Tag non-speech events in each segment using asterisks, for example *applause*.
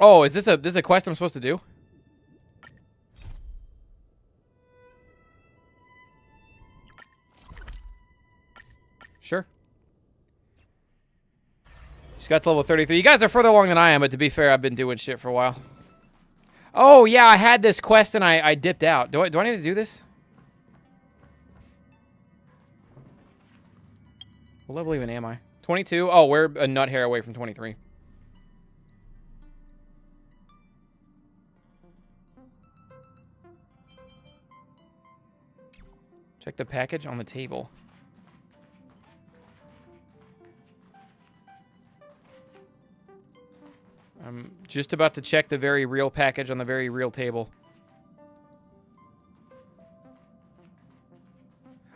Oh, is this a this is a quest I'm supposed to do? Sure. Just got to level 33. You guys are further along than I am, but to be fair, I've been doing shit for a while. Oh, yeah, I had this quest and I, I dipped out. Do I, do I need to do this? What level even am I? 22? Oh, we're a nut hair away from 23. Check the package on the table. I'm just about to check the very real package on the very real table.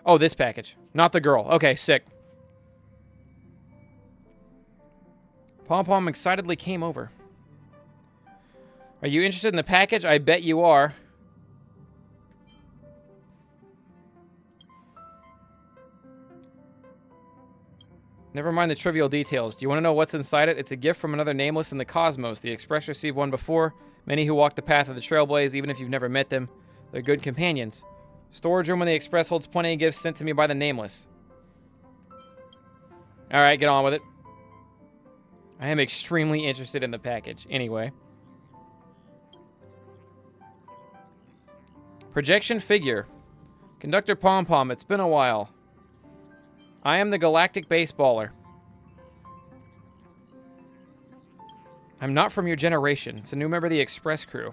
Oh, this package. Not the girl. Okay, sick. Pom Pom excitedly came over. Are you interested in the package? I bet you are. Never mind the trivial details. Do you want to know what's inside it? It's a gift from another nameless in the cosmos. The Express received one before. Many who walk the path of the Trailblaze, even if you've never met them, they're good companions. Storage room on the Express holds plenty of gifts sent to me by the nameless. All right, get on with it. I am extremely interested in the package. Anyway. Projection figure. Conductor Pom Pom, it's been a while. I am the galactic baseballer. I'm not from your generation. It's a new member of the Express crew.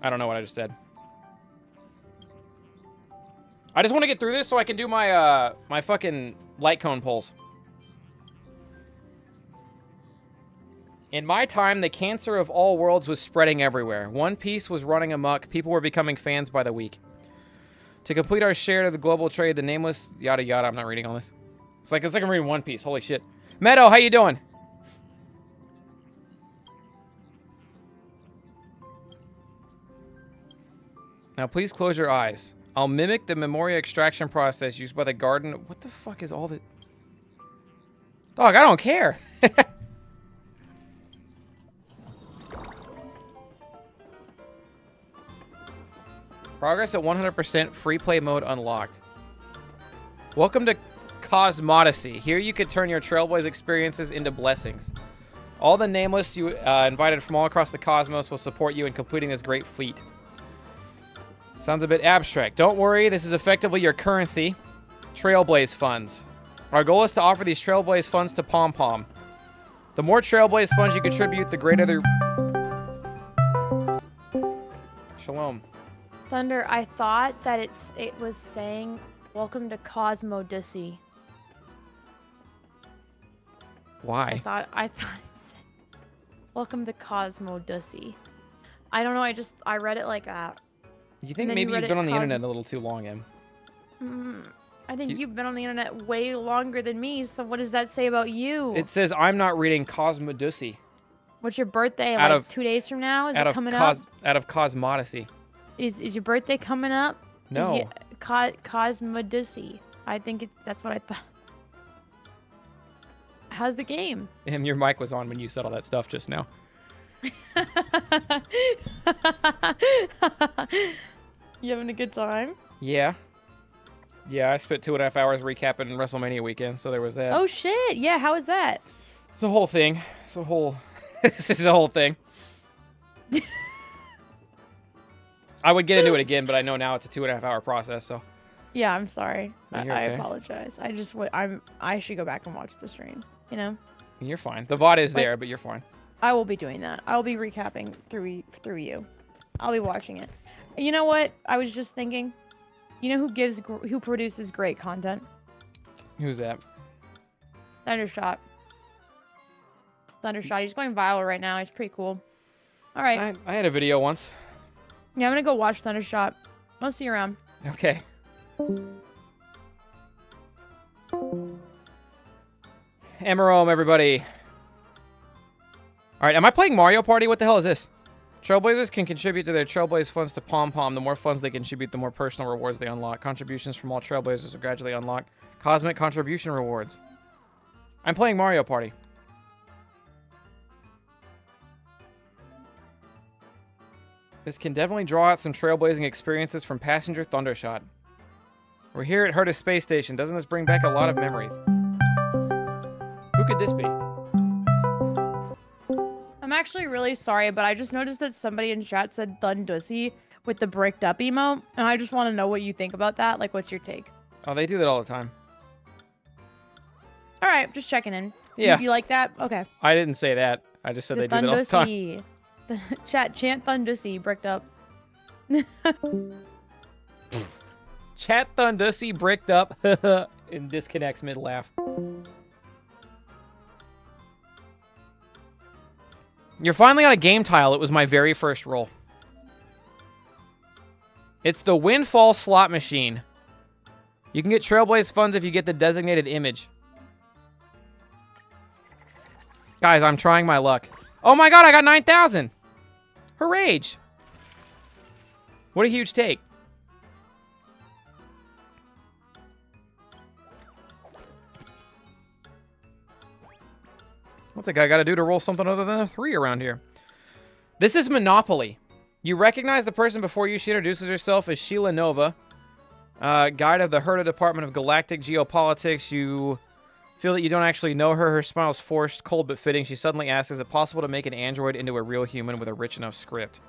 I don't know what I just said. I just want to get through this so I can do my uh my fucking light cone pulls. In my time, the cancer of all worlds was spreading everywhere. One Piece was running amok. People were becoming fans by the week. To complete our share of the global trade, the nameless yada yada. I'm not reading all this. It's like it's like I'm reading One Piece. Holy shit. Meadow, how you doing? Now please close your eyes. I'll mimic the memoria extraction process used by the garden. What the fuck is all that? Dog, I don't care. *laughs* Progress at 100%, free play mode unlocked. Welcome to Cosmodyssey. Here you could turn your Trailblaze experiences into blessings. All the nameless you uh, invited from all across the cosmos will support you in completing this great fleet. Sounds a bit abstract. Don't worry, this is effectively your currency. Trailblaze funds. Our goal is to offer these Trailblaze funds to Pom Pom. The more Trailblaze funds you contribute, the greater the... Shalom. Thunder, I thought that it's it was saying welcome to Cosmodicy. I Why? thought I *laughs* thought it said welcome to Cosmodicy. I don't know, I just I read it like that. You think then you maybe you've been on the Cosmo- internet a little too long, Em? Mm, I think You- you, have been on the internet way longer than me, so what does that say about you? It says I'm not reading Cosmodussy What's your birthday? out Like of- two days from now? Is out it coming cos up? out of Cosmodicy. Is is your birthday coming up? Is No. you- Co- Cosmodicy. I think it, that's what I thought. *laughs* How's the game? And your mic was on when you said all that stuff just now. *laughs* you having a good time? Yeah. Yeah, I spent two and a half hours recapping WrestleMania weekend, so there was that. Oh shit! Yeah, how was that? It's a whole thing. It's a whole. *laughs* this is a whole thing. I would get into it again, but I know now it's a two and a half hour process. So Yeah, I'm sorry. I, you're I apologize. I just w- I'm I should go back and watch the stream. You know, you're fine. The VOD is Wait. there, but you're fine. I will be doing that. I'll be recapping through through you. I'll be watching it. You know what? I was just thinking. You know who gives gr- who produces great content? Who's that? Thundershot. Thundershot. He's going viral right now. He's pretty cool. All right. I, I had a video once. Yeah, I'm gonna go watch Thundershot. I'll see you around. Okay. Emerome, everybody. All right, am I playing Mario Party? What the hell is this? Trailblazers can contribute to their Trailblaze funds to Pom Pom. The more funds they contribute, the more personal rewards they unlock. Contributions from all Trailblazers are gradually unlocked. Cosmic contribution rewards. I'm playing Mario Party. This can definitely draw out some trailblazing experiences from Passenger Thundershot. We're here at Herta Space Station. Doesn't this bring back a lot of memories? Who could this be? I'm actually really sorry, but I just noticed that somebody in chat said Thundussy with the bricked up emote, and I just want to know what you think about that. Like, what's your take? Oh, they do that all the time. All right, just checking in. Yeah. If you like that, okay. I didn't say that. I just said The they do that all the time. *laughs* The *laughs* chat chant Thundussy bricked up. Chat Thundussy bricked up *laughs* and disconnects mid laugh. You're finally on a game tile. It was my very first roll. It's the Windfall slot machine. You can get Trailblaze funds if you get the designated image. Guys, I'm trying my luck. Oh my god, I got 9,000! Hooray! What a huge take. What's a guy got to do to roll something other than a three around here? This is Monopoly. You recognize the person before you. She introduces herself as Sheila Nova, uh, guide of the Herta Department of Galactic Geopolitics. You feel that you don't actually know her. Her smile's forced, cold but fitting. She suddenly asks, is it possible to make an android into a real human with a rich enough script?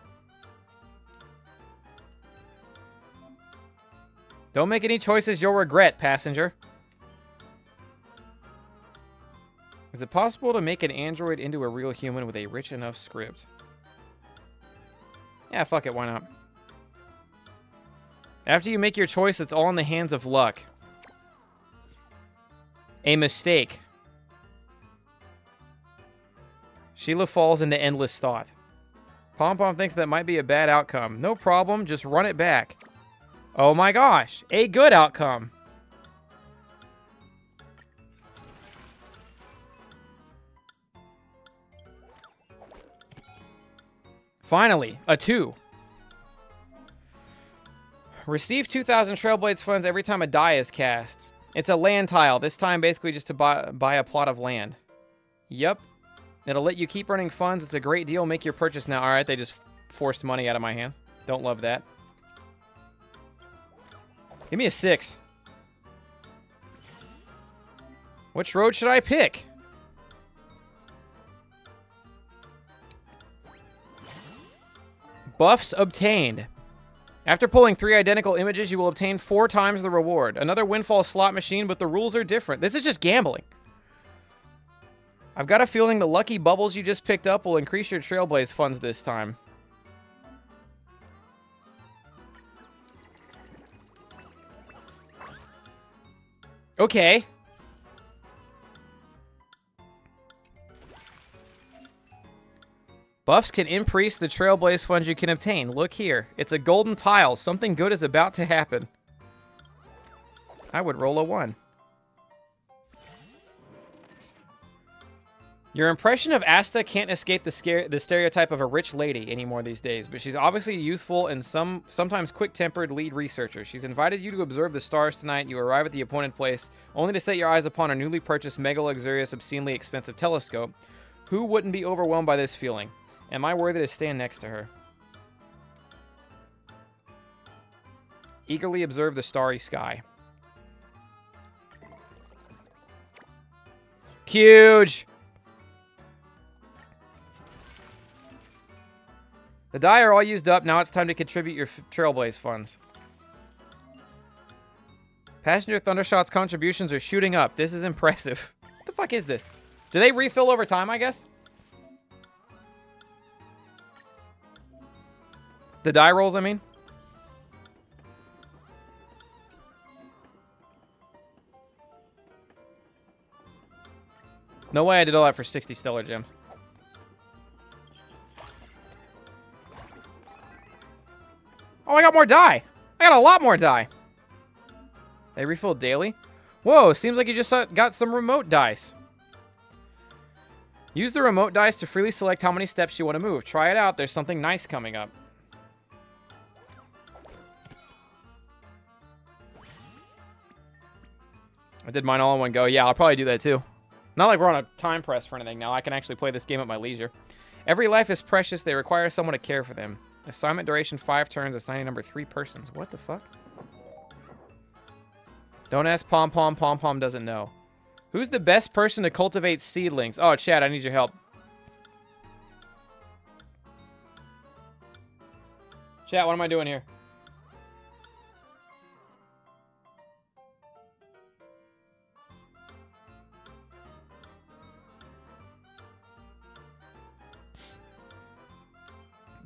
Don't make any choices you'll regret, passenger. Is it possible to make an android into a real human with a rich enough script? Yeah, fuck it, why not? After you make your choice, it's all in the hands of luck. A mistake. Sheila falls into endless thought. Pom Pom thinks that might be a bad outcome. No problem, just run it back. Oh my gosh, a good outcome. Finally, a 2. Receive 2,000 Trailblaze funds every time a die is cast. It's a land tile, this time basically just to buy, buy a plot of land. Yep. It'll let you keep running funds. It's a great deal. Make your purchase now. Alright, they just forced money out of my hands. Don't love that. Give me a 6. Which road should I pick? Buffs obtained. After pulling three identical images, you will obtain four times the reward. Another windfall slot machine, but the rules are different. This is just gambling. I've got a feeling the lucky bubbles you just picked up will increase your Trailblaze funds this time. Okay. Buffs can increase the Trailblaze funds you can obtain. Look here. It's a golden tile. Something good is about to happen. I would roll a 1. Your impression of Asta can't escape the, the stereotype of a rich lady anymore these days, but she's obviously a youthful and some sometimes quick-tempered lead researcher. She's invited you to observe the stars tonight. You arrive at the appointed place, only to set your eyes upon a newly purchased mega luxurious, obscenely expensive telescope. Who wouldn't be overwhelmed by this feeling? Am I worthy to stand next to her? Eagerly observe the starry sky. Huge! The die are all used up. Now it's time to contribute your Trailblaze funds. Passenger Thundershot's contributions are shooting up. This is impressive. *laughs* What the fuck is this? Do they refill over time, I guess? The die rolls, I mean? No way I did all that for 60 stellar gems. Oh, I got more die. I got a lot more die. They refill daily? Whoa, seems like you just got some remote dice. Use the remote dice to freely select how many steps you want to move. Try it out. There's something nice coming up. I did mine all in one go. Yeah, I'll probably do that too. Not like we're on a time press for anything now. I can actually play this game at my leisure. Every life is precious. They require someone to care for them. Assignment duration five turns. Assigning number three persons. What the fuck? Don't ask Pom Pom. Pom Pom doesn't know. Who's the best person to cultivate seedlings? Oh, Chad, I need your help. Chat, what am I doing here?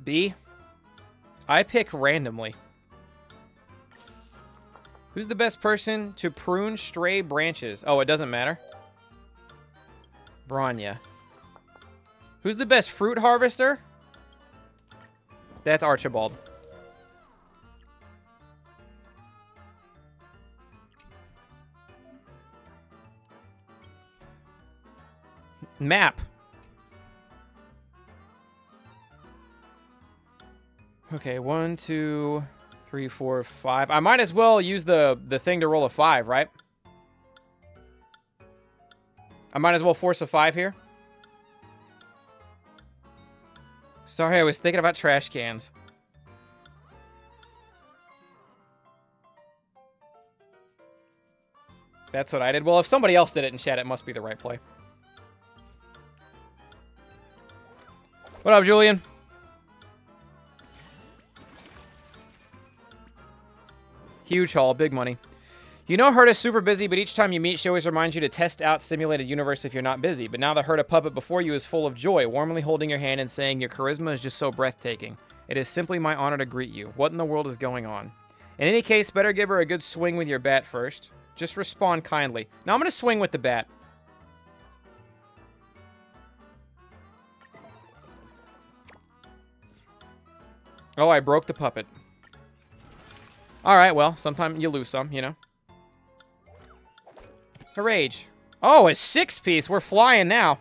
B. I pick randomly. Who's the best person to prune stray branches? Oh, it doesn't matter. Bronya. Who's the best fruit harvester? That's Archibald. Map. Okay, one, two, three, four, five. I might as well use the, the thing to roll a five, right? I might as well force a five here. Sorry, I was thinking about trash cans. That's what I did. Well, if somebody else did it in chat, it must be the right play. What up, Julian? Huge haul, big money. You know Herta's super busy, but each time you meet, she always reminds you to test out Simulated Universe if you're not busy. But now the Herta puppet before you is full of joy, warmly holding your hand and saying your charisma is just so breathtaking. It is simply my honor to greet you. What in the world is going on? In any case, better give her a good swing with your bat first. Just respond kindly. Now I'm going to swing with the bat. Oh, I broke the puppet. Alright, well, sometimes you lose some, you know. Rage. Oh, a six-piece. We're flying now.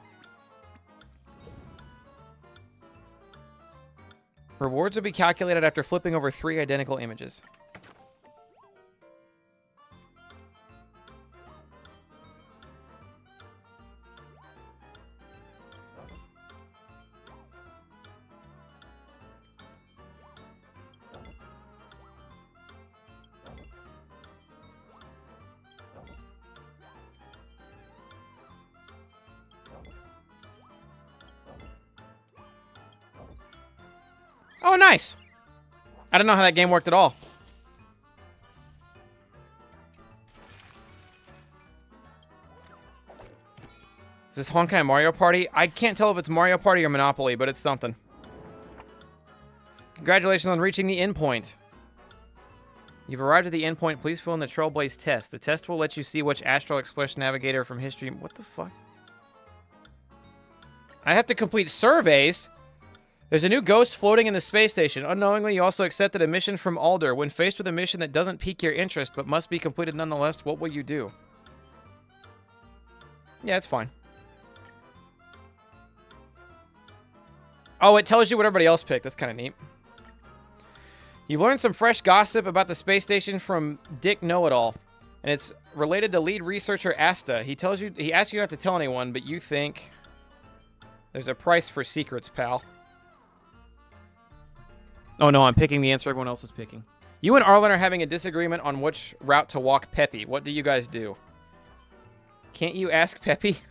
Rewards will be calculated after flipping over three identical images. I don't know how that game worked at all. Is this Honkai Mario Party? I can't tell if it's Mario Party or Monopoly, but it's something. Congratulations on reaching the endpoint. You've arrived at the endpoint. Please fill in the Trailblaze test. The test will let you see which Astral Express Navigator from history... What the fuck? I have to complete surveys? There's a new ghost floating in the space station. Unknowingly, you also accepted a mission from Alder. When faced with a mission that doesn't pique your interest but must be completed nonetheless, what will you do? Yeah, it's fine. Oh, it tells you what everybody else picked. That's kind of neat. You've learned some fresh gossip about the space station from Dick Know-It-All. And it's related to lead researcher Asta. He tells you he asks you not to tell anyone, but you think there's a price for secrets, pal. Oh no, I'm picking the answer everyone else is picking. You and Arlan are having a disagreement on which route to walk Peppy. What do you guys do? Can't you ask Peppy? *laughs*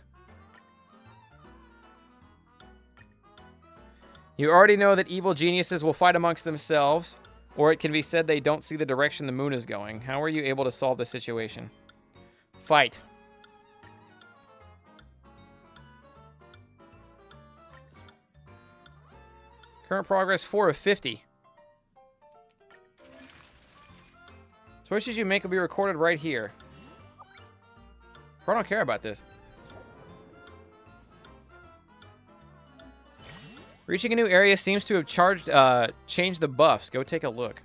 You already know that evil geniuses will fight amongst themselves, or it can be said they don't see the direction the moon is going. How are you able to solve the situation? Fight. Current progress 4 of 50. Choices you make will be recorded right here. I don't care about this. Reaching a new area seems to have charged, uh, changed the buffs. Go take a look.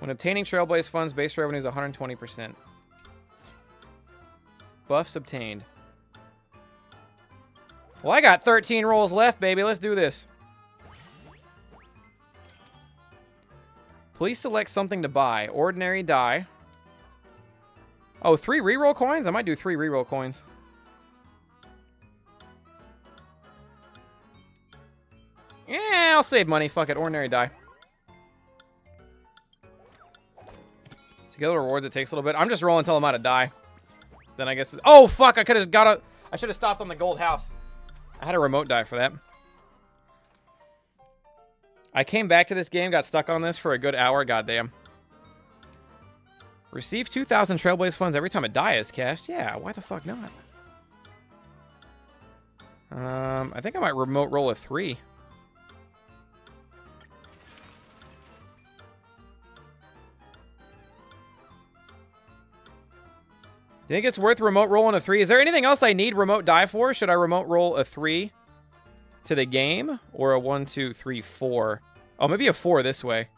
When obtaining Trailblaze funds, base revenue is 120%. Buffs obtained. Well, I got 13 rolls left, baby. Let's do this. Please select something to buy. Ordinary die. Oh, three reroll coins? I might do three reroll coins. Yeah, I'll save money. Fuck it. Ordinary die. To get the rewards, it takes a little bit. I'm just rolling until I'm out of die. Then I guess... Oh, fuck. I could have got a... I should have stopped on the gold house. I had a remote die for that. I came back to this game, got stuck on this for a good hour. Goddamn. Receive 2,000 Trailblaze funds every time a die is cashed. Yeah, why the fuck not? Um, I think I might remote roll a three. Do You think it's worth remote rolling a three? Is there anything else I need remote die for? Should I remote roll a three to the game? Or a one, two, three, four? Oh, maybe a four this way.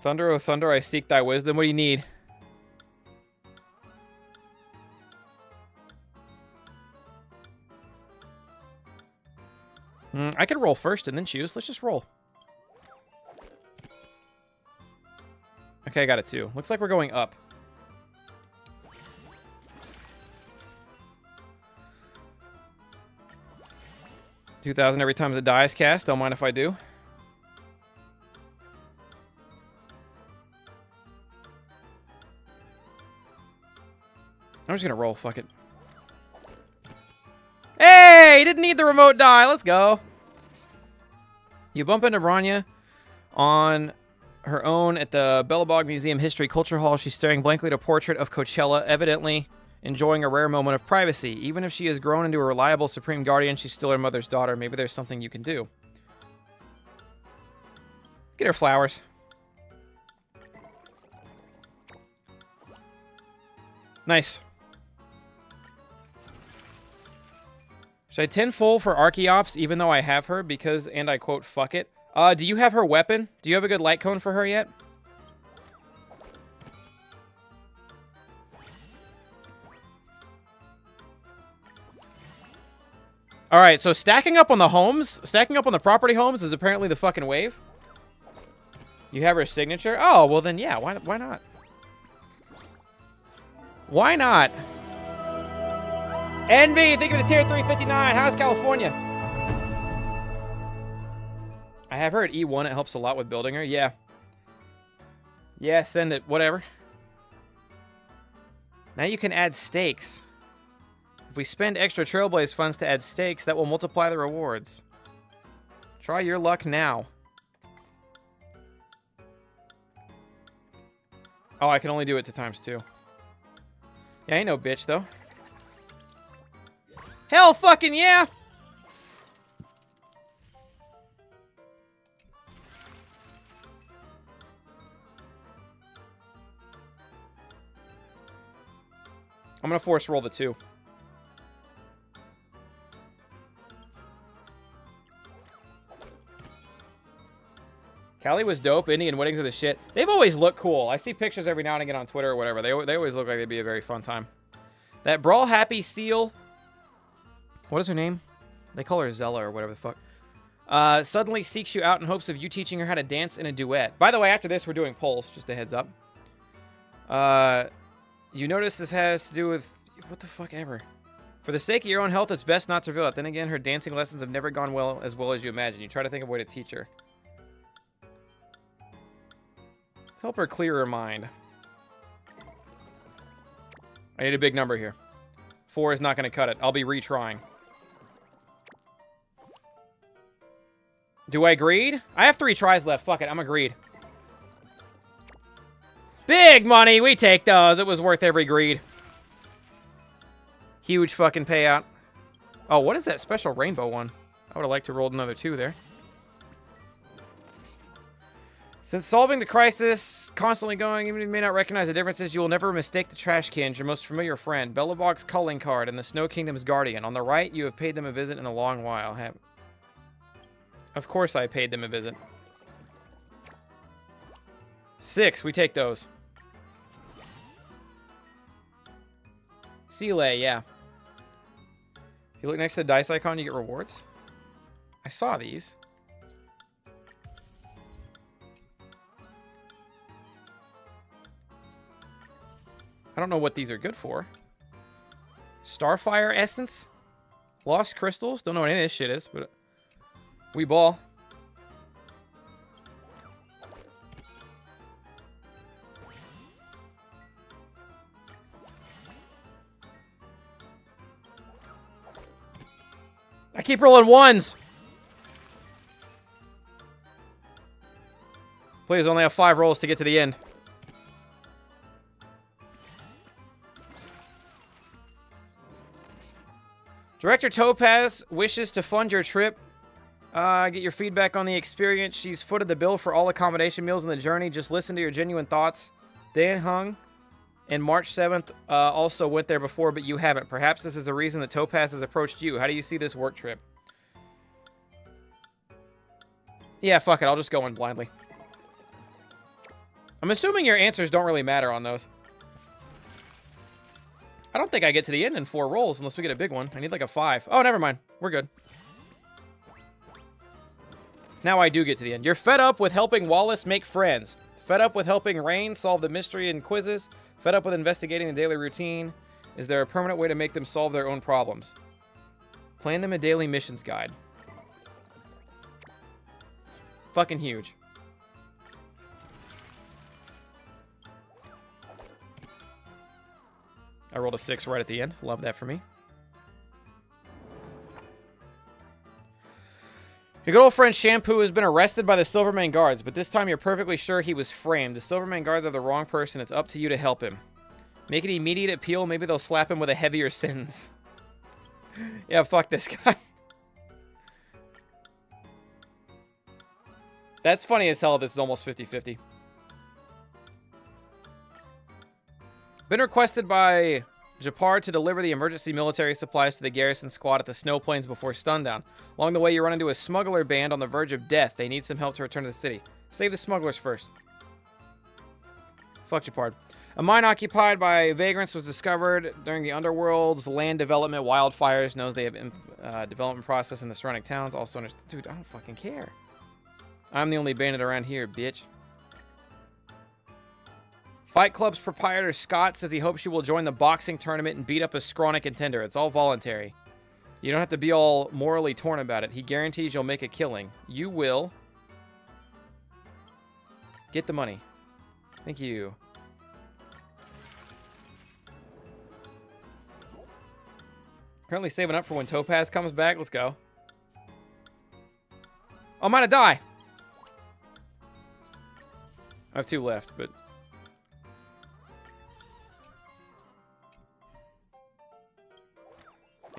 Thunder, oh thunder, I seek thy wisdom. What do you need? Mm, I could roll first and then choose. Let's just roll. Okay, I got it too. Looks like we're going up. Two thousand every time the die is cast. Don't mind if I do. I'm just gonna roll. Fuck it. Hey, didn't need the remote die. Let's go. You bump into Bronya on her own at the Belobog Museum History Culture Hall. She's staring blankly at a portrait of Cocolia, evidently enjoying a rare moment of privacy. Even if she has grown into a reliable Supreme Guardian, she's still her mother's daughter. Maybe there's something you can do. Get her flowers. Nice. Should I 10 full for Acheron even though I have her because, and I quote, fuck it? Uh, do you have her weapon? Do you have a good light cone for her yet? Alright, so stacking up on the homes, stacking up on the property homes is apparently the fucking wave. You have her signature? Oh, well then yeah, why, why not? Why not? Envy, think of the tier 359. How's California? I have heard E1. It helps a lot with building her. Yeah. Yeah, send it. Whatever. Now you can add stakes. If we spend extra Trailblaze funds to add stakes, that will multiply the rewards. Try your luck now. Oh, I can only do it to times two. Yeah, ain't no bitch, though. Hell fucking yeah! I'm gonna force roll the two. Cali was dope. Indian weddings are the shit. They've always looked cool. I see pictures every now and again on Twitter or whatever. They, they always look like they'd be a very fun time. That Brawl Happy Seal what is her name? They call her Zella or whatever the fuck. Uh, suddenly seeks you out in hopes of you teaching her how to dance in a duet. By the way, after this, we're doing polls. Just a heads up. Uh, you notice this has to do with... What the fuck ever. For the sake of your own health, it's best not to reveal it. Then again, her dancing lessons have never gone well as well as you imagine. You try to think of a way to teach her. Let's help her clear her mind. I need a big number here. Four is not going to cut it. I'll be retrying. Do I greed? I have three tries left. Fuck it, I'm agreed. Big money! We take those. It was worth every greed. Huge fucking payout. Oh, what is that special rainbow one? I would have liked to roll another two there. Since solving the crisis, constantly going, even if you may not recognize the differences, you will never mistake the trash cans, your most familiar friend, Belobog's calling card, and the Snow Kingdom's guardian. On the right, you have paid them a visit in a long while. Have of course I paid them a visit. Six, we take those. Sealay, yeah. If you look next to the dice icon, you get rewards. I saw these. I don't know what these are good for. Starfire Essence? Lost Crystals? Don't know what any of this shit is, but... We ball. I keep rolling ones. Please only have five rolls to get to the end. Director Topaz wishes to fund your trip. Uh, get your feedback on the experience. She's footed the bill for all accommodation meals in the journey. Just listen to your genuine thoughts. Dan Heng and March 7th uh, also went there before, but you haven't. Perhaps this is a reason that Topaz has approached you. How do you see this work trip? Yeah, fuck it. I'll just go in blindly. I'm assuming your answers don't really matter on those. I don't think I get to the end in four rolls unless we get a big one. I need like a five. Oh, never mind. We're good. Now I do get to the end. You're fed up with helping Wallace make friends. Fed up with helping Rain solve the mystery and quizzes. Fed up with investigating the daily routine. Is there a permanent way to make them solve their own problems? Plan them a daily missions guide. Fucking huge. I rolled a six right at the end. Love that for me. Your good old friend Sampo has been arrested by the Silvermane guards, but this time you're perfectly sure he was framed. The Silvermane guards are the wrong person. It's up to you to help him. Make an immediate appeal. Maybe they'll slap him with a heavier *laughs* sentence. yeah, fuck this guy. *laughs* That's funny as hell. This is almost 50-50. Been requested by Gepard to deliver the emergency military supplies to the garrison squad at the snow plains before sundown. Along the way, you run into a smuggler band on the verge of death. They need some help to return to the city. Save the smugglers first. Fuck Gepard. A mine occupied by vagrants was discovered during the Underworld's land development wildfires. Knows they have uh, development process in the surrounding towns. Also, dude, I don't fucking care. I'm the only bandit around here, bitch. Fight Club's proprietor Scott says he hopes you will join the boxing tournament and beat up a scrawny contender. It's all voluntary. You don't have to be all morally torn about it. He guarantees you'll make a killing. You will. Get the money. Thank you. Currently saving up for when Topaz comes back. Let's go. I'm gonna die. I have two left, but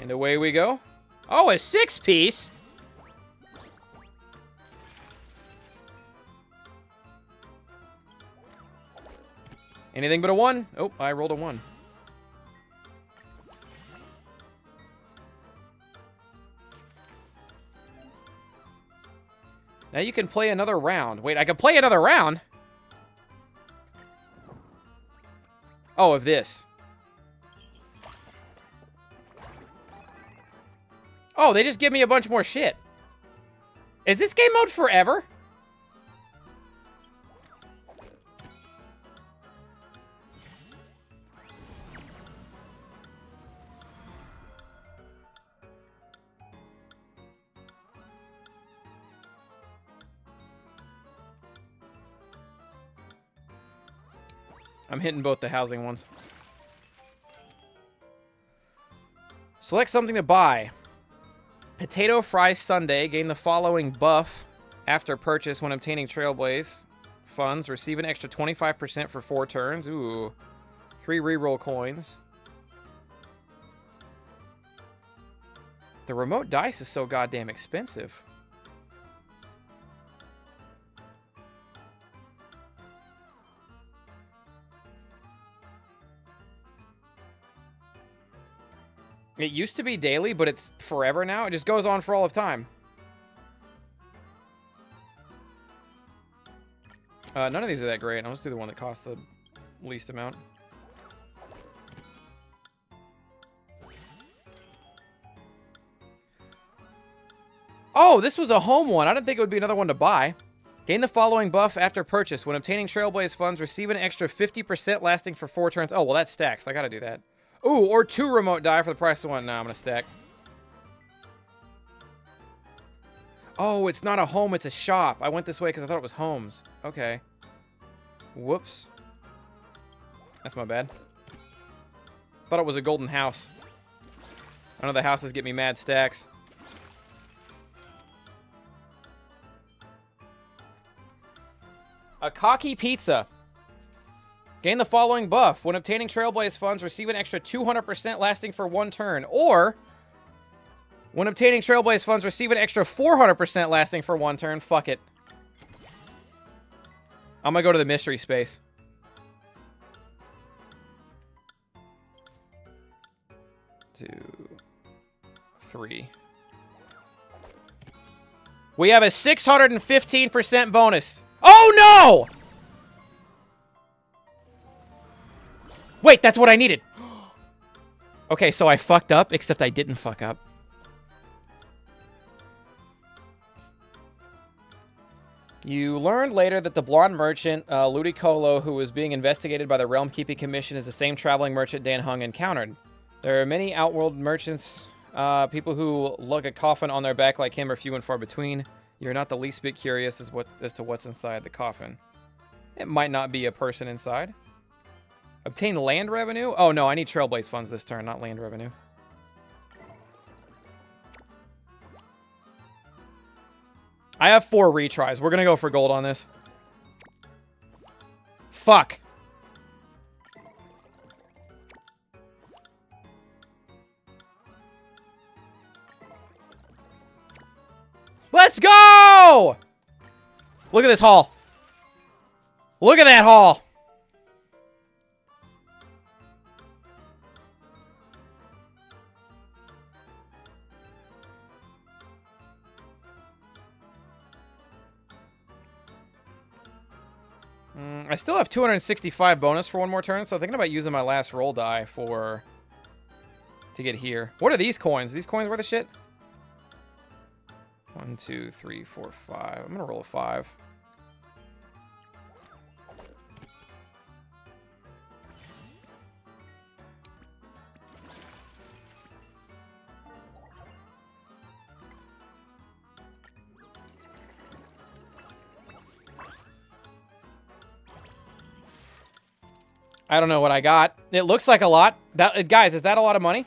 And away we go. Oh, a six piece. Anything but a one. Oh, I rolled a one. Now you can play another round. Wait, I can play another round? Oh, of this. Oh, they just give me a bunch more shit. Is this game mode forever? I'm hitting both the housing ones. Select something to buy. Potato Fry Sunday. gain the following buff after purchase when obtaining Trailblaze funds. Receive an extra 25% for four turns. Ooh. Three reroll coins. The remote dice is so goddamn expensive. It used to be daily, but it's forever now. It just goes on for all of time. Uh, none of these are that great. I'll just do the one that costs the least amount. Oh, this was a home one. I didn't think it would be another one to buy. Gain the following buff after purchase. When obtaining Trailblaze funds, receive an extra 50% lasting for four turns. Oh, well, that stacks. I gotta do that. Ooh, or two remote die for the price of one. Nah, I'm gonna stack. Oh, it's not a home, it's a shop. I went this way because I thought it was homes. Okay. Whoops. That's my bad. Thought it was a golden house. I know the houses get me mad stacks. A cocky pizza. Gain the following buff. When obtaining Trailblaze funds, receive an extra 200% lasting for one turn. Or, when obtaining Trailblaze funds, receive an extra 400% lasting for one turn. Fuck it. I'm gonna go to the mystery space. Two, three. We have a 615% bonus. Oh no! Wait, that's what I needed. *gasps* okay, so I fucked up, except I didn't fuck up. You learned later that the blonde merchant, uh, Ludicolo, who was being investigated by the Realm Keeping Commission, is the same traveling merchant Dan Heng encountered. There are many outworld merchants. Uh, people who lug a coffin on their back like him are few and far between. You're not the least bit curious as, what, as to what's inside the coffin. It might not be a person inside. Obtain land revenue? Oh, no, I need Trailblaze funds this turn, not land revenue. I have four retries. We're going to go for gold on this. Fuck. Let's go! Look at this haul. Look at that haul. I still have 265 bonus for one more turn, so I'm thinking about using my last roll die for... to get here. What are these coins? Are these coins worth a shit? One, two, three, four, five. I'm gonna roll a five. I don't know what I got. It looks like a lot. That uh, Guys, is that a lot of money?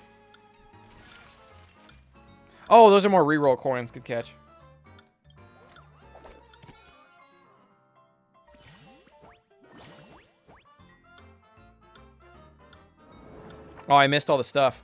Oh, those are more reroll coins. Good catch. Oh, I missed all the stuff.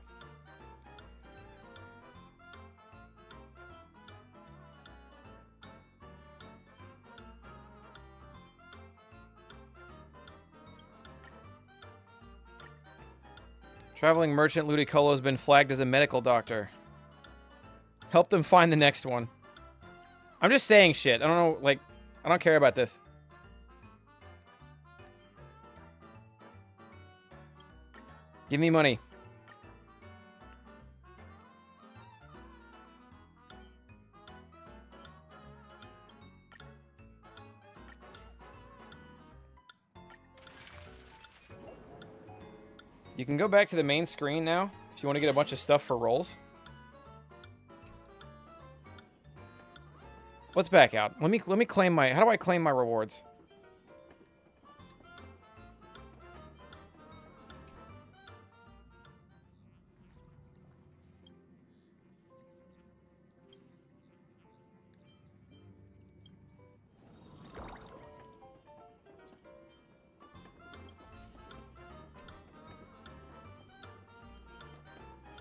Traveling merchant Ludicolo has been flagged as a medical doctor. Help them find the next one. I'm just saying shit. I don't know, like, I don't care about this. Give me money. Can go back to the main screen now if you want to get a bunch of stuff for rolls. Let's back out. Let me let me claim my how do I claim my rewards?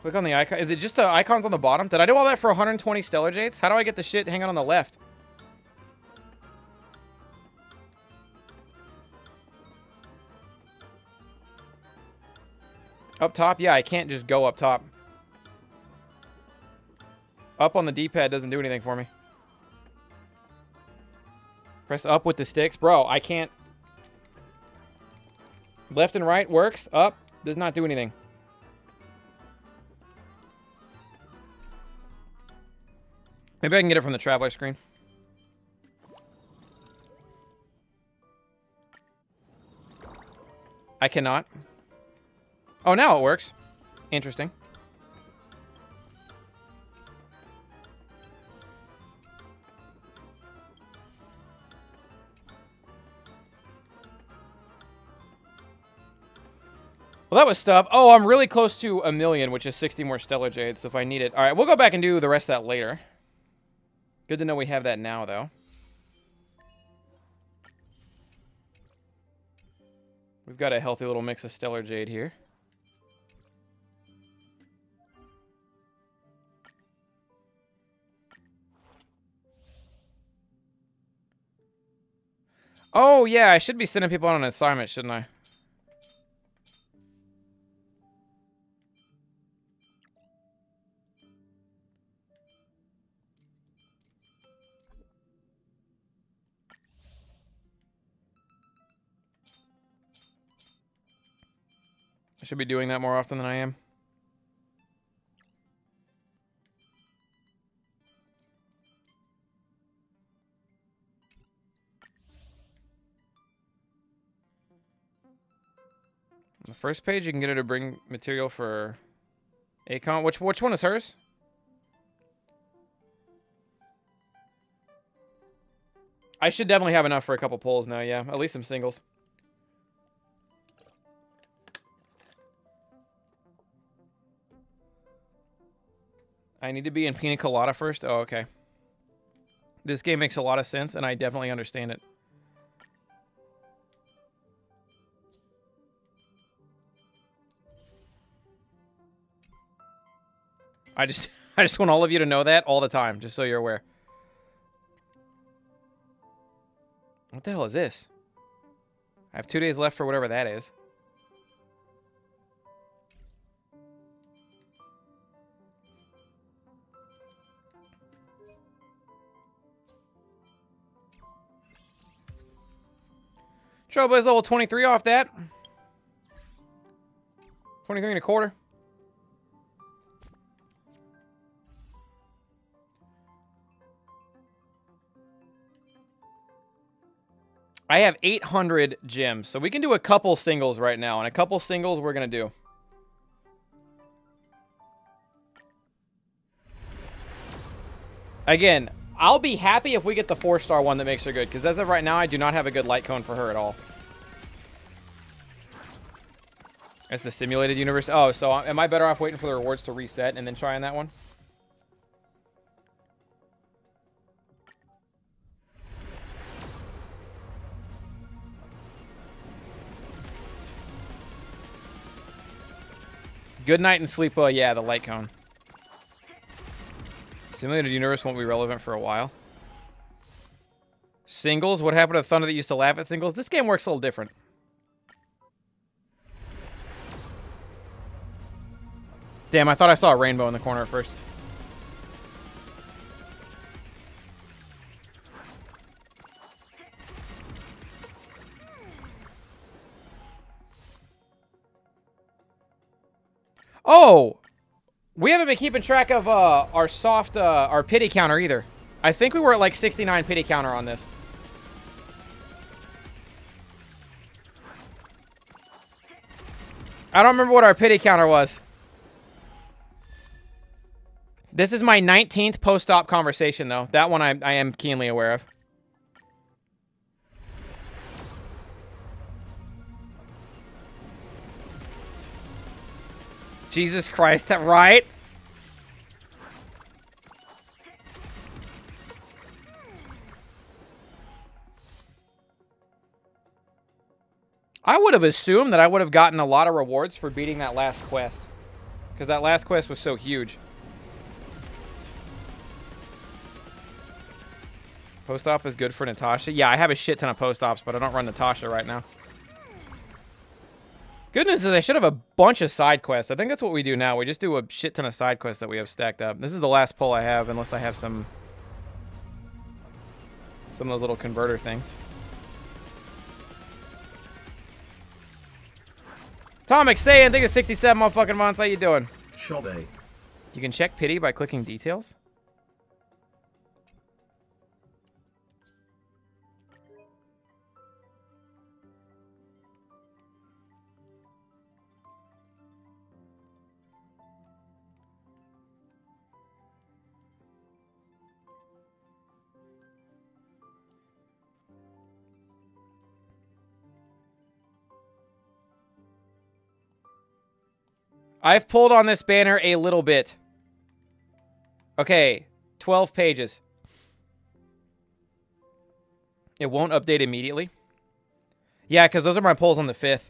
Click on the icon. Is it just the icons on the bottom? Did I do all that for 120 Stellar Jades? How do I get the shit hanging on the left? Up top? Yeah, I can't just go up top. Up on the D-pad doesn't do anything for me. Press up with the sticks. Bro, I can't... Left and right works. Up does not do anything. Maybe I can get it from the traveler screen. I cannot. Oh, now it works. Interesting. Well, that was stuff. Oh, I'm really close to a million, which is 60 more Stellar Jades, so if I need it. All right, we'll go back and do the rest of that later. Good to know we have that now, though. We've got a healthy little mix of Stellar Jade here. Oh, yeah, I should be sending people on an assignment, shouldn't I? Should be doing that more often than I am. On the first page, you can get her to bring material for Acheron. Which which one is hers? I should definitely have enough for a couple pulls now, yeah. At least some singles. I need to be in Pina Colada first? Oh, okay. This game makes a lot of sense, and I definitely understand it. I just *laughs* I just want all of you to know that all the time, just so you're aware. What the hell is this? I have two days left for whatever that is. Trailblaze level 23 off that. 23 and a quarter. I have 800 gems, so we can do a couple singles right now, and a couple singles we're going to do. Again, I'll be happy if we get the four-star one that makes her good, because as of right now, I do not have a good light cone for her at all. That's the simulated universe. Oh, so uh, am I better off waiting for the rewards to reset and then trying that one? Good night and sleep well. Yeah, the light cone. Simulated universe won't be relevant for a while. Singles? What happened to Thunder that used to laugh at singles? This game works a little different. Damn, I thought I saw a rainbow in the corner at first. Oh, we haven't been keeping track of uh, our soft, uh, our pity counter either. I think we were at like 69 pity counter on this. I don't remember what our pity counter was. This is my 19th post-op conversation, though. That one I, I am keenly aware of. Jesus Christ, right? I would have assumed that I would have gotten a lot of rewards for beating that last quest. Because that last quest was so huge. Post-op is good for Natasha. Yeah, I have a shit ton of post-ops, but I don't run Natasha right now. Good news is I should have a bunch of side quests. I think that's what we do now. We just do a shit ton of side quests that we have stacked up. This is the last pull I have, unless I have some... Some of those little converter things. Tomic saying, think of 67 motherfucking months. How you doing? Shobby. You can check pity by clicking details. I've pulled on this banner a little bit. Okay, 12 pages. It won't update immediately. Yeah, because those are my pulls on the 5th.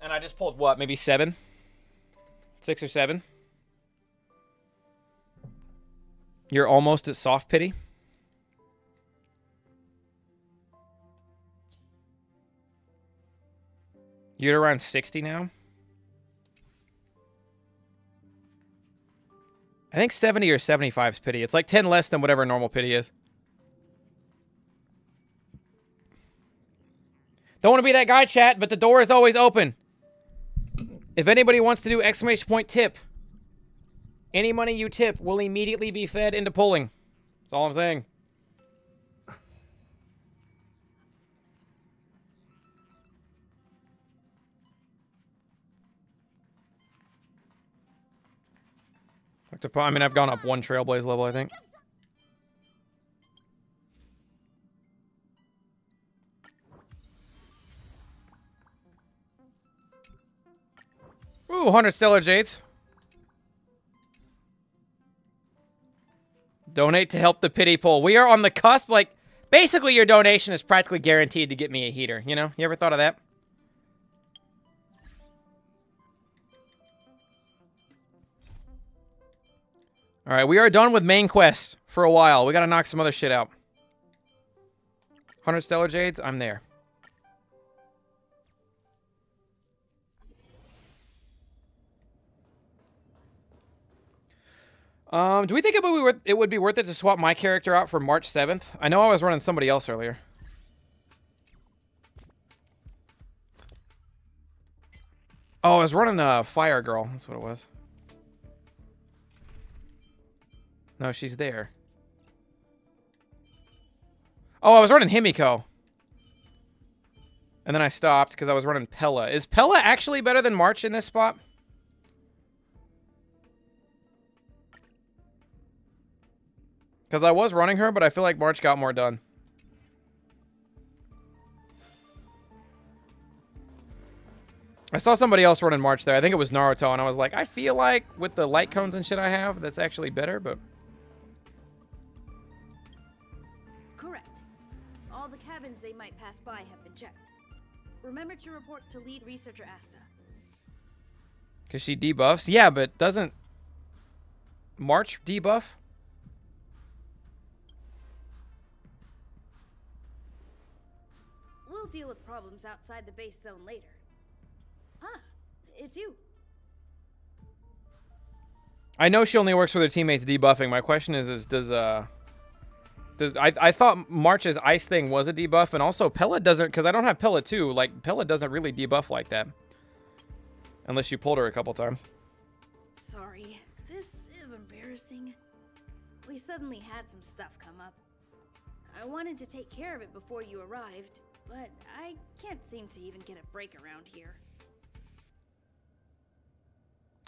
And I just pulled what? Maybe seven? Six or seven? You're almost at soft pity? You're around 60 now? I think 70 or 75 is pity. It's like 10 less than whatever normal pity is. Don't want to be that guy, chat, but the door is always open. If anybody wants to do exclamation point tip, any money you tip will immediately be fed into pulling. That's all I'm saying. I mean, I've gone up one Trailblaze level, I think. Ooh, 100 Stellar Jades. Donate to help the pity pool. We are on the cusp. Like, basically, your donation is practically guaranteed to get me a heater. You know? You ever thought of that? All right, we are done with main quest for a while. We got to knock some other shit out. 100 Stellar Jades, I'm there. Um, do we think it would, be worth, it would be worth it to swap my character out for March 7th? I know I was running somebody else earlier. Oh, I was running a Fire Girl. That's what it was. No, she's there. Oh, I was running Himeko. And then I stopped because I was running Pela. Is Pela actually better than March in this spot? Because I was running her, but I feel like March got more done. I saw somebody else running March there. I think it was Naruto, and I was like, I feel like with the light cones and shit I have, that's actually better, but... might pass by have been checked. Remember to report to lead researcher Asta. Because she debuffs? Yeah, but doesn't March debuff? We'll deal with problems outside the base zone later. Huh, it's you. I know she only works with her teammates debuffing. My question is, is does uh, does I I thought March's ice thing was a debuff, and also Pela doesn't because I don't have Pela too. Like Pela doesn't really debuff like that, unless you pulled her a couple times. Sorry, this is embarrassing. We suddenly had some stuff come up. I wanted to take care of it before you arrived, but I can't seem to even get a break around here.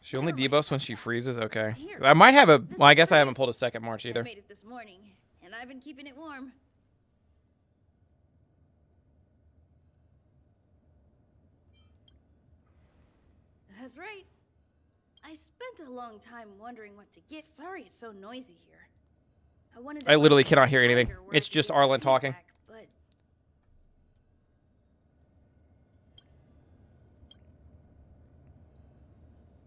She only debuffs when she freezes? Okay. I might have a... Well, I guess I haven't pulled a second March either. I made it this morning, and I've been keeping it warm. That's right. I spent a long time wondering what to get. Sorry it's so noisy here. I wanted to I literally cannot hear anything. It's just Arlan talking. feedback,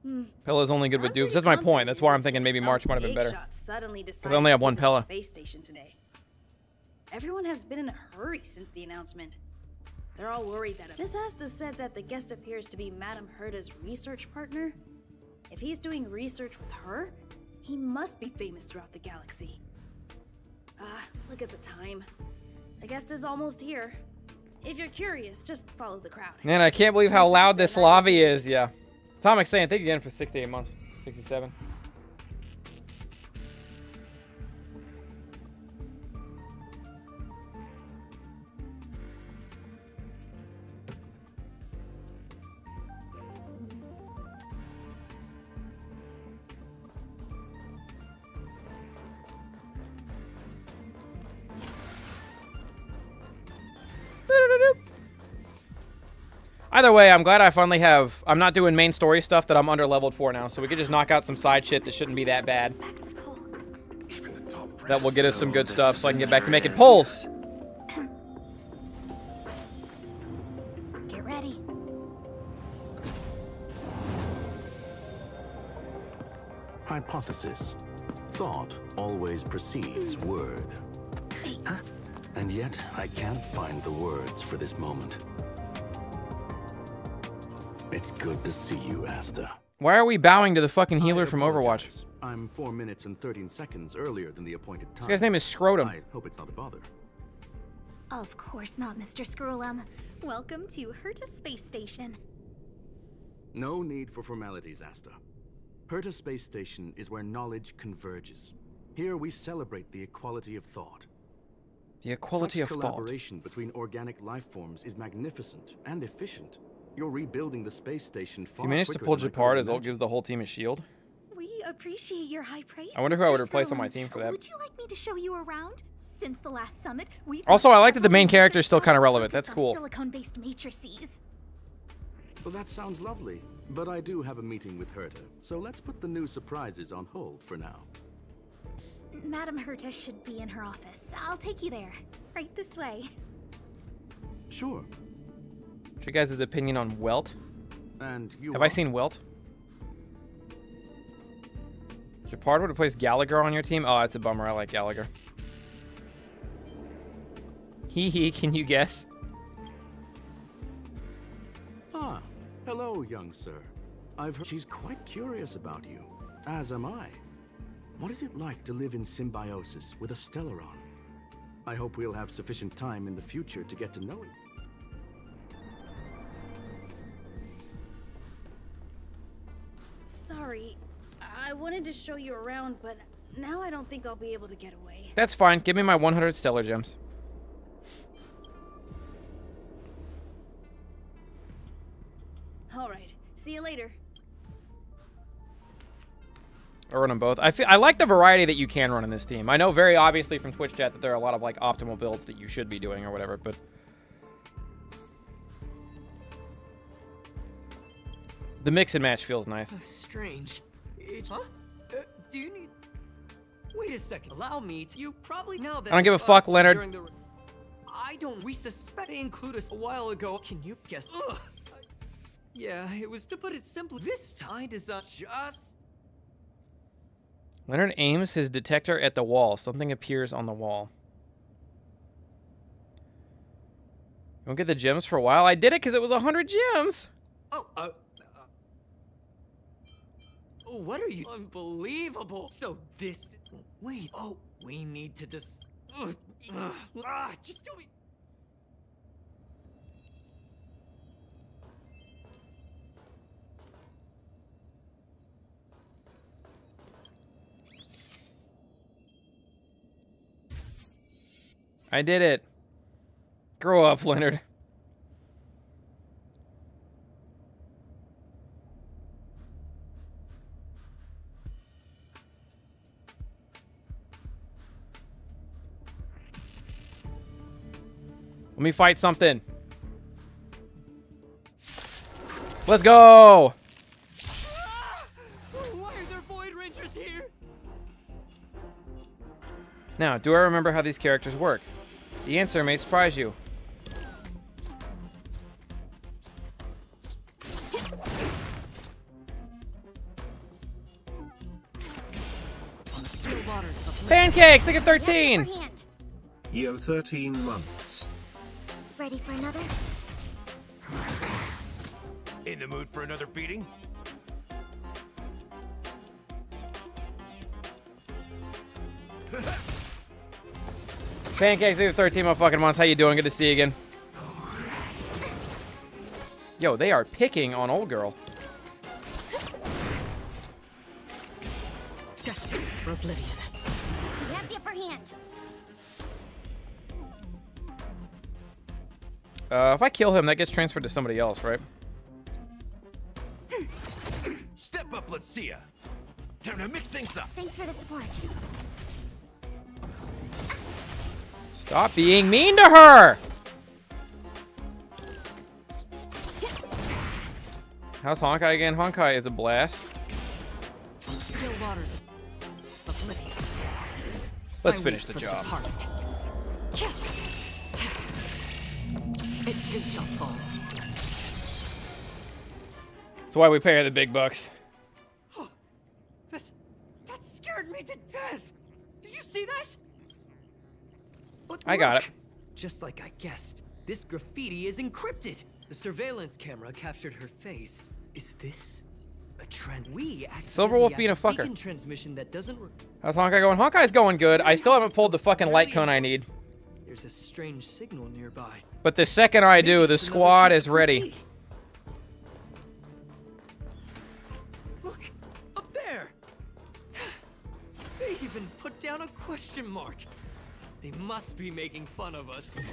But Hmm. Pela's only good with I'm dupes. That's my point. That's why I'm thinking maybe March might have been better. shot Suddenly I decided only to have one visit the Pela. Space station today. Everyone has been in a hurry since the announcement. They're all worried that Miss Asta said that the guest appears to be Madame Herta's research partner. If he's doing research with her, he must be famous throughout the galaxy. Ah, look at the time. The guest is almost here. If you're curious, just follow the crowd. Man, I can't believe how loud this lobby is. Yeah. Atomic saying thank you again for 68 months. 67. Either way, I'm glad I finally have. I'm not doing main story stuff that I'm under leveled for now, so we could just knock out some side shit that shouldn't be that bad. That will get us some good stuff, so I can get back to making polls. Get ready. Hypothesis. Thought always precedes word. Hmm. And yet, I can't find the words for this moment. It's good to see you, Asta. Why are we bowing to the fucking healer from Overwatch? I'm 4 minutes and 13 seconds earlier than the appointed time. This guy's name is Scrotum. I hope it's not a bother. Of course not, Mr. Screwllum. Welcome to Herta Space Station. No need for formalities, Asta. Herta Space Station is where knowledge converges. Here we celebrate the equality of thought. The equality Such of thought. collaboration between organic life forms is magnificent and efficient. You're rebuilding the space station far You managed to pull than I Gepard as Ult gives the whole team a shield. We appreciate your high praise. I wonder who I would Mr. replace on my team for that. Would you like me to show you around? Since the last summit, we Also, I like that the main character is still kinda relevant. That's cool. Silicone-based matrices. Well, that sounds lovely. But I do have a meeting with Herta, so let's put the new surprises on hold for now. Madam Herta should be in her office. I'll take you there. Right this way. Sure. What's your guys' opinion on Welt? And you Have are- I seen Welt? Gepard would have placed Gallagher on your team? Oh, that's a bummer. I like Gallagher. Hee hee, *laughs* can you guess? Ah, hello, young sir. I've heard she's quite curious about you, as am I. What is it like to live in symbiosis with a Stellaron? I hope we'll have sufficient time in the future to get to know you. Sorry, I wanted to show you around, but now I don't think I'll be able to get away. That's fine. Give me my 100 Stellar Gems. All right, see you later. I run them both. I feel, I like the variety that you can run in this team. I know very obviously from Twitch chat that there are a lot of like optimal builds that you should be doing or whatever, but the mix and match feels nice. Oh, strange. It's, huh? Uh, do you need? Wait a second. Allow me to. You probably know that. I don't give a fuck, Leonard. the- I don't. We suspect they include us a while ago. Can you guess? Ugh. Yeah, it was to put it simply. This time designed just. Leonard aims his detector at the wall. Something appears on the wall. You won't get the gems for a while. I did it because it was 100 gems. Oh, uh, what are you? Unbelievable. So this. Wait. Oh, we need to just. Ugh, ugh, ah, just do me. I did it. Grow up, Leonard. Let me fight something. Let's go. Why are there Void Rangers here? Now, do I remember how these characters work? The answer may surprise you. Pancakes, look at 13. Upper hand. Yo 13 months. Ready for another? In the mood for another beating? Pancakes, look at 13 motherfucking months. How you doing? Good to see you again. Yo, they are picking on old girl. Destined for oblivion. We have the upper hand. Uh, if I kill him, that gets transferred to somebody else, right? Step up, let's see ya. Time to mix things up. Thanks for the support. Stop being mean to her! How's Honkai again? Honkai is a blast. Still waters. Oblivion. Let's finish the job. heart. It shall fall. That's why we pay her the big bucks. That, that scared me to death. Did you see that? But I got it. Just like I guessed, this graffiti is encrypted. The surveillance camera captured her face. Is this a trend? We Silverwolf accidentally being a fucker. transmission that doesn't. re- How's Honkai going? Honkai's going good. I still haven't pulled the fucking light cone I need. There's a strange signal nearby. But the second I do, the squad is ready. Look, up there. They even put down a question mark. They must be making fun of us. I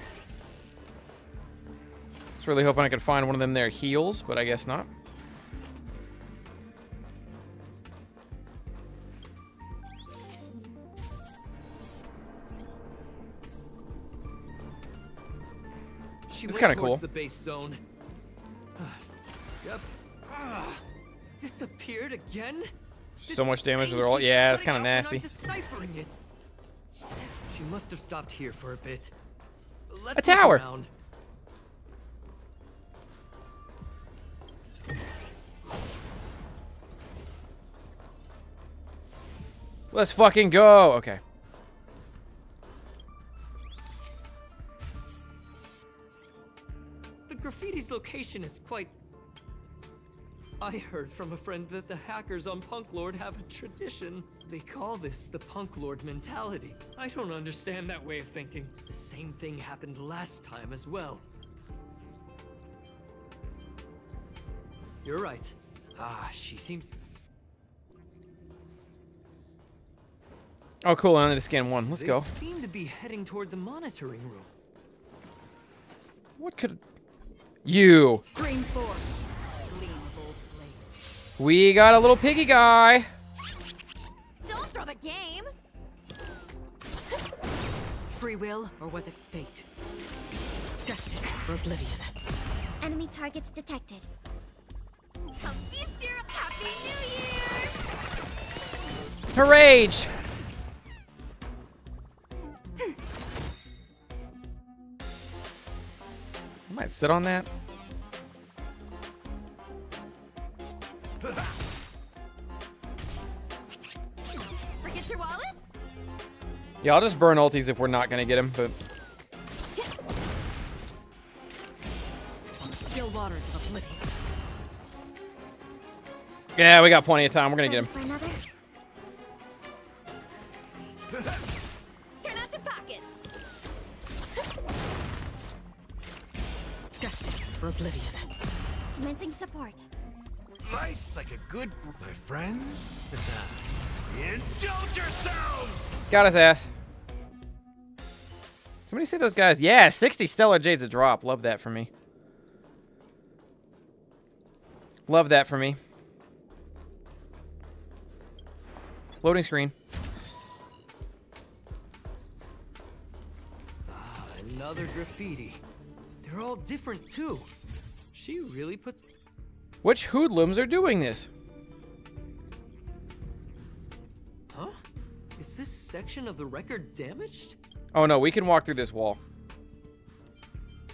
was really hoping I could find one of them there heels, but I guess not. She It's kinda cool. The base zone. *sighs* yep. Ah, disappeared again. So much damage with her ult. Yeah, it's kind of out when I'm nasty. it. She must have stopped here for a bit. Let's A tower. around. Let's fucking go. Okay. Location is quite. I heard from a friend that the hackers on Punk Lord have a tradition. They call this the Punk Lord mentality. I don't understand that way of thinking. The same thing happened last time as well. You're right. Ah, she seems. Oh, cool. I only need to scan one. Let's they go. seem to be heading toward the monitoring room. What could... You. Scream forth. Gleam of old flames. We got a little piggy guy. Don't throw the game! Free will, or was it fate? Destined for oblivion. Enemy targets detected. Come Happy New Year! Her. Hmm. I might sit on that. Yeah, I'll just burn ultis if we're not gonna get him, but Still waters of oblivion. yeah, we got plenty of time. We're gonna get him. For another? Turn out your pockets! Destined for oblivion. Commencing support. Nice, like a good br- my friends. *laughs* Indulge yourselves. Got his ass. Somebody say those guys. Yeah, 60 Stellar Jades a drop. Love that for me. Love that for me. Loading screen. Ah, another graffiti. They're all different too. She really put. Which hoodlums are doing this? Huh? Is this section of the record damaged? Oh no, we can walk through this wall.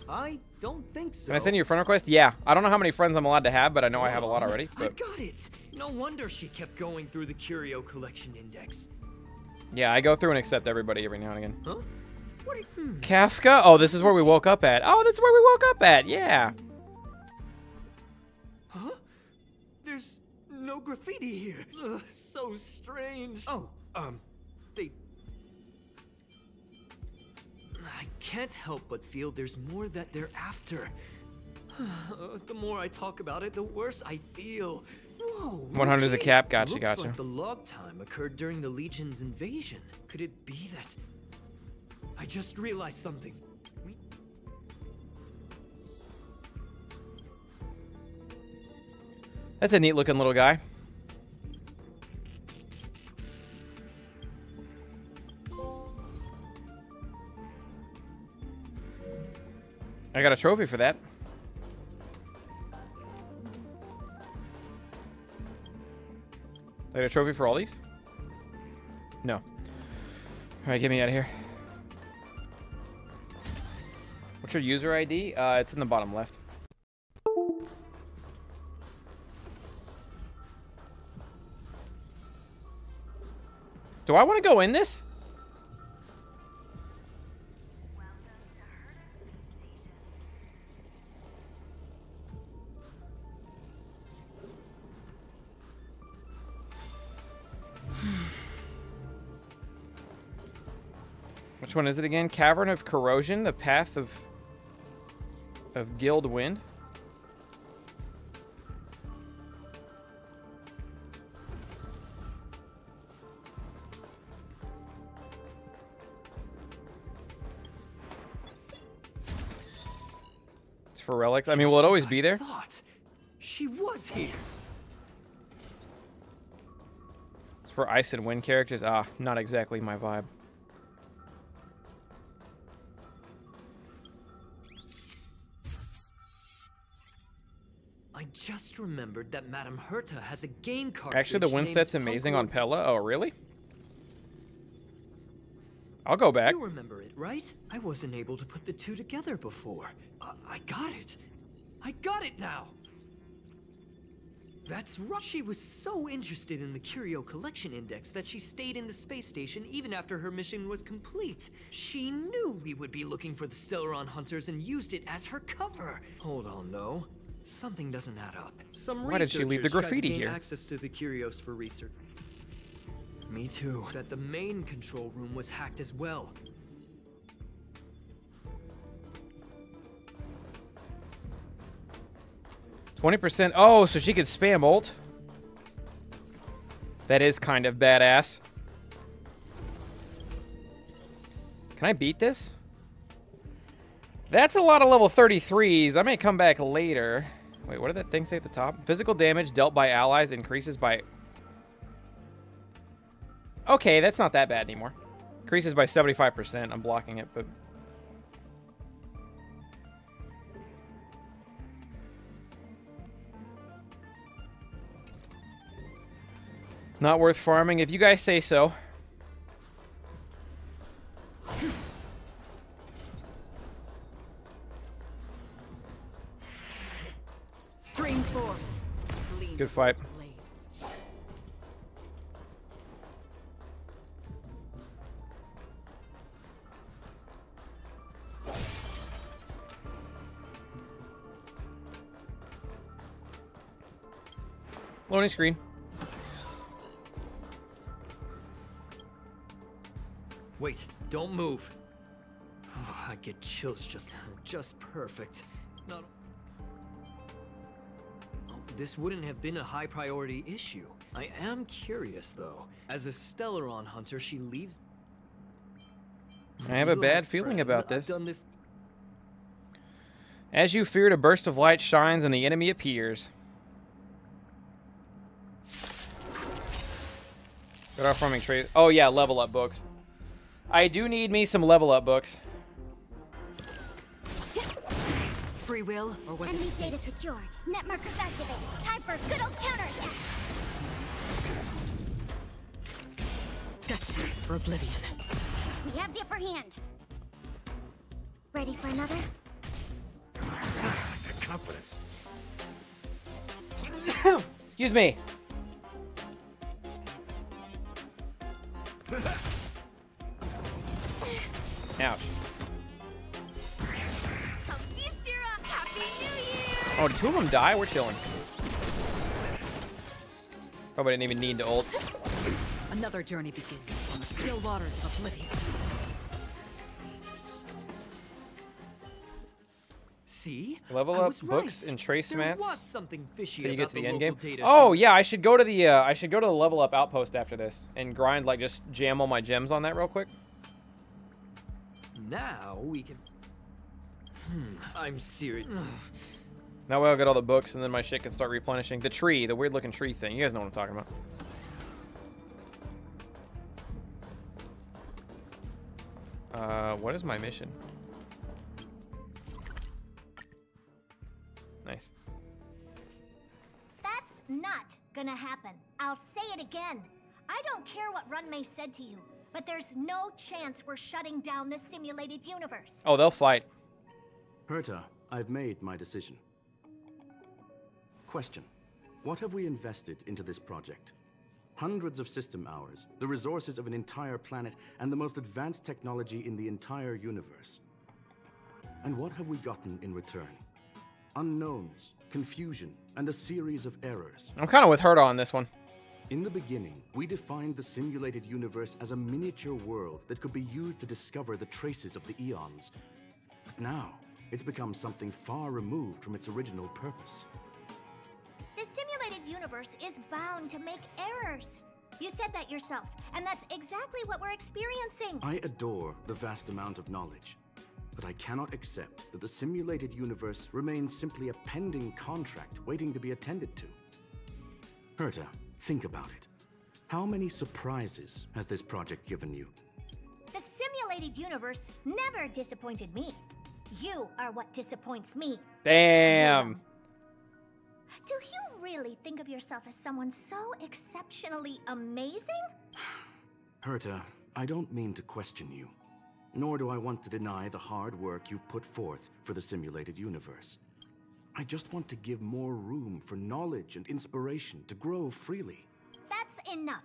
I don't think so. Can I send you a friend request? Yeah. I don't know how many friends I'm allowed to have, but I know I have a lot Wrong. already. I got it. No wonder she kept going through the curio collection index. yeah, I go through and accept everybody every now and again. Huh? What? You... hmm. Kafka? Oh, this is where we woke up at. Oh, that's where we woke up at. Yeah. Huh? There's no graffiti here. Ugh, so strange. Oh, um, can't help but feel there's more that they're after. *sighs* the more I talk about it, the worse I feel. Whoa. 100 is a cap. Gotcha, Looks gotcha. like the log time occurred during the Legion's invasion. Could it be that? I just realized something. We- That's a neat looking little guy. I got a trophy for that. I got a trophy for all these? No. Alright, get me out of here. What's your user ID? Uh, it's in the bottom left. Do I want to go in this? Which one is it again? Cavern of Corrosion, the Path of of Gelid Wind. It's for relics. I mean, will it always be there? Thought she was here. It's for ice and wind characters. Ah, not exactly my vibe. Remembered that Madame Herta has a game card. Actually, the wind set's amazing on Pela. Oh, really? I'll go back. You remember it, right? I wasn't able to put the two together before. Uh, I got it. I got it now. That's right. She was so interested in the Curio Collection Index that she stayed in the space station even after her mission was complete. She knew we would be looking for the Stellaron Hunters and used it as her cover. Hold on, though. Something doesn't add up. Some Why did she leave the researchers tried to graffiti here? access to the Curios for research. Me too. That the main control room was hacked as well. Twenty percent. Oh, so she could spam ult. That is kind of badass. Can I beat this? That's a lot of level 33s. I may come back later. Wait, what did that thing say at the top? Physical damage dealt by allies increases by... Okay, that's not that bad anymore. Increases by 75%. I'm blocking it, but... Not worth farming if you guys say so. Good fight. Loading screen. Wait, don't move. *sighs* I get chills just now. Just perfect. Not. This wouldn't have been a high priority issue. I am curious, though. As a Stellaron hunter, she leaves. I have a bad feeling about this. this As you feared, a burst of light shines and the enemy appears. Good off farming trade. Oh yeah, level up books. I do need me some level up books. Free will, or was it Enemy data secured. Net markers activated. Time for a good old counterattack. Destiny for oblivion. We have the upper hand. Ready for another? That confidence. *coughs* Excuse me. Them die? We're chilling. Probably didn't even need to ult. Another journey begins on the still waters of oblivion. See? Level up books right. and trace there mats was something fishy Till you get to the, the end game. Oh yeah, I should go to the uh, I should go to the level up outpost after this and grind like just jam all my gems on that real quick. Now we can. Hmm. I'm serious. *sighs* *sighs* *sighs* That way I'll get all the books and then my shit can start replenishing. The tree, the weird looking tree thing. You guys know what I'm talking about. Uh, what is my mission? Nice. That's not gonna gonna happen. I'll say it again. I don't care what Ruan Mei said to you, but there's no chance we're shutting down the simulated universe. Oh, they'll fight. Herta, I've made my decision. Question. What have we invested into this project? Hundreds of system hours, the resources of an entire planet, and the most advanced technology in the entire universe. And what have we gotten in return? Unknowns, confusion, and a series of errors. I'm kind of with Herta on this one. In the beginning, we defined the simulated universe as a miniature world that could be used to discover the traces of the eons. But now, it's become something far removed from its original purpose. The universe is bound to make errors. You said that yourself, and that's exactly what we're experiencing. I adore the vast amount of knowledge, but I cannot accept that the simulated universe remains simply a pending contract waiting to be attended to. Herta, think about it. How many surprises has this project given you? The simulated universe never disappointed me. You are what disappoints me. Damn. Do you really think of yourself as someone so exceptionally amazing? *sighs* Herta, I don't mean to question you, nor do I want to deny the hard work you've put forth for the simulated universe. I just want to give more room for knowledge and inspiration to grow freely. That's enough.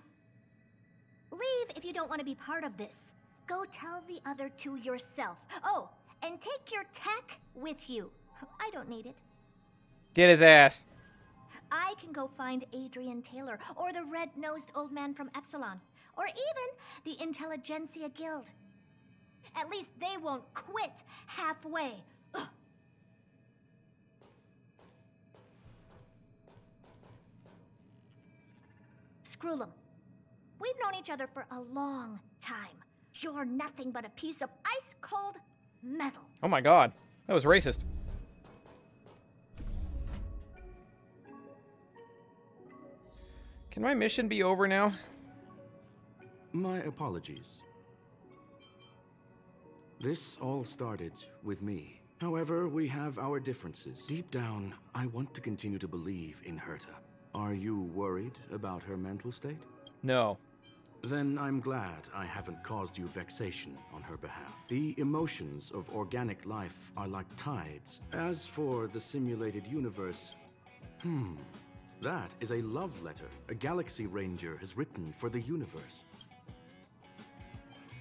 Leave if you don't want to be part of this. Go tell the other two yourself. Oh, and take your tech with you. I don't need it. Get his ass. I can go find Adrian Taylor or the red nosed old man from Epsilon, or even the Intelligentsia Guild. At least they won't quit halfway. Ugh. them. we've known each other for a long time. You're nothing but a piece of ice cold metal. Oh my god. That was racist. Can my mission be over now? My apologies. This all started with me. However, we have our differences. Deep down, I want to continue to believe in Herta. Are you worried about her mental state? No. Then I'm glad I haven't caused you vexation on her behalf. The emotions of organic life are like tides. As for the simulated universe, hmm, that is a love letter a Galaxy Ranger has written for the universe.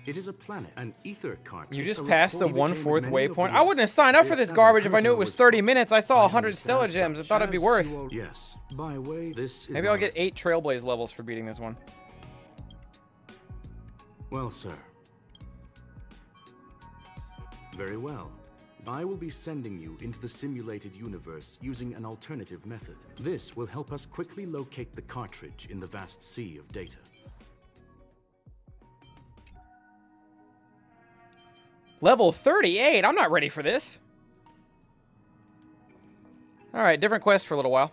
It is a planet, an ether cartridge. You just passed the one-fourth waypoint. I wouldn't have signed up for this garbage if I knew it was 30 minutes. I saw I 100 understand Stellar Gems. I thought it'd be worth. Yes. By way, this is Maybe I'll get 8 Trailblaze levels for beating this one. Well, sir. Very well. I will be sending you into the simulated universe using an alternative method. This will help us quickly locate the cartridge in the vast sea of data. Level 38? I'm not ready for this. Alright, different quest for a little while.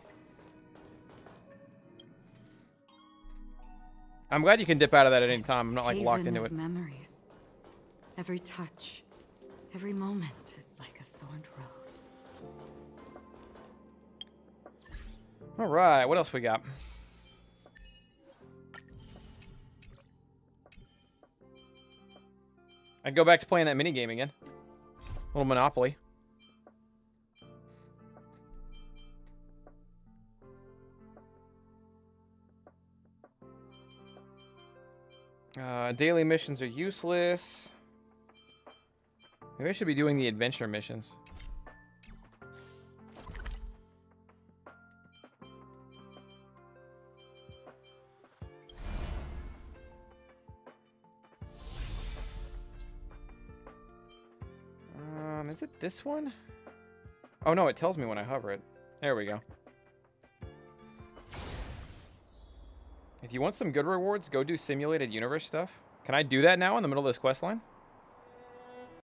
I'm glad you can dip out of that at any time. I'm not like locked Haven into of it. memories. Every touch, every moment Alright, what else we got? I'd go back to playing that mini game again. little Monopoly. Uh, daily missions are useless. Maybe I should be doing the adventure missions. Um, is it this one? Oh no, it tells me when I hover it. There we go. If you want some good rewards, go do simulated universe stuff. Can I do that now in the middle of this quest line?